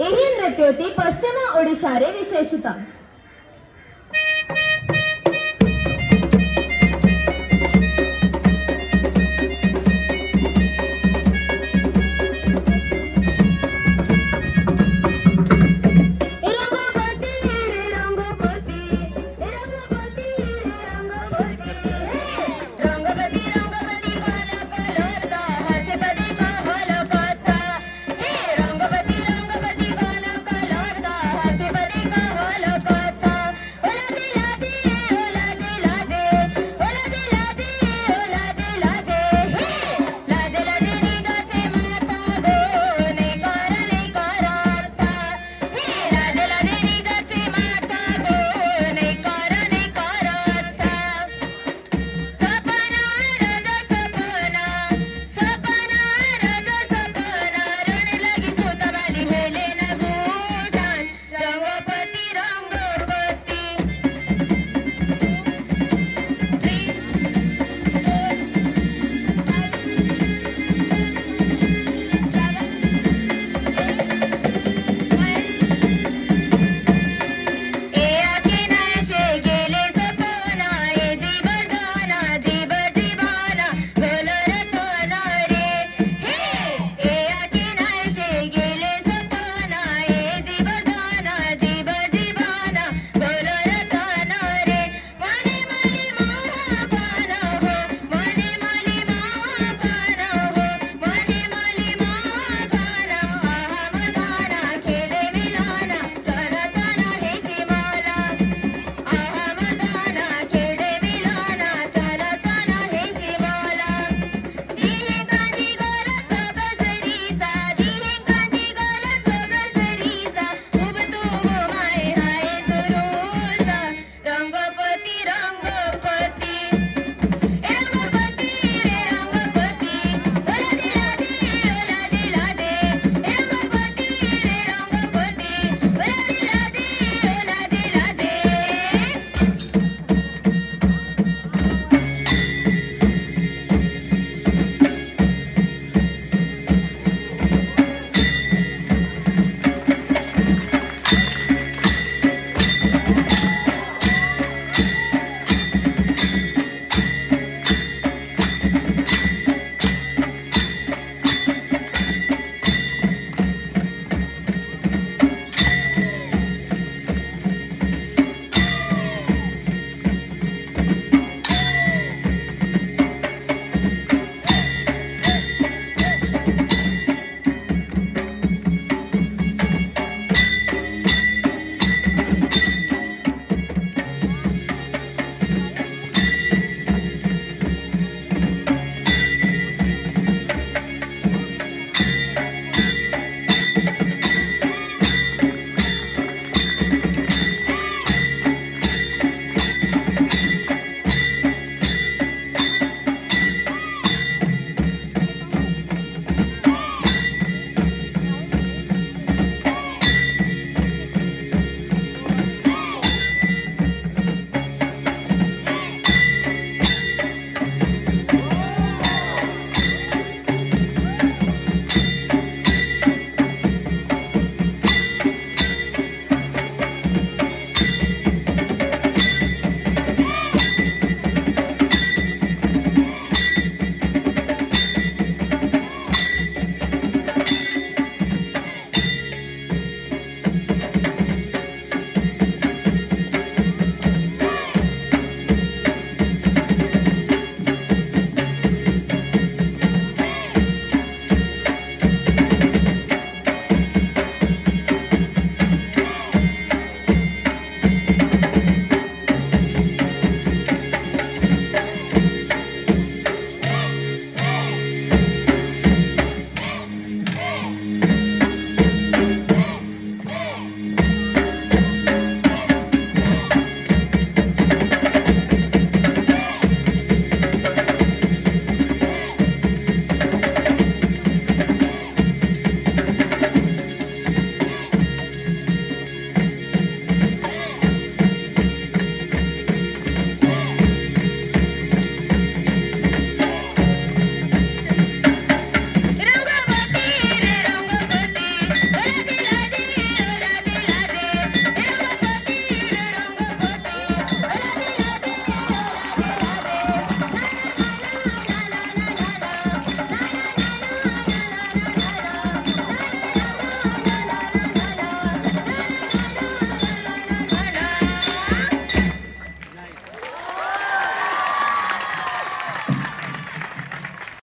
यही नृत्योति पश्चिम ओडिशारे विशेषितम्।